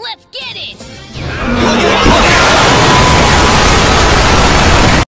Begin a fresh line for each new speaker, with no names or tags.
Let's get it!